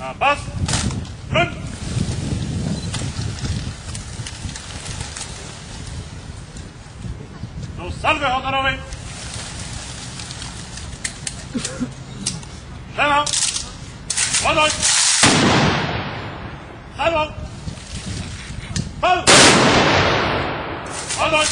Na pas! Broń! Do salwy honorowej! Lewa! Ładoń! Salwa! Pal! Ładoń!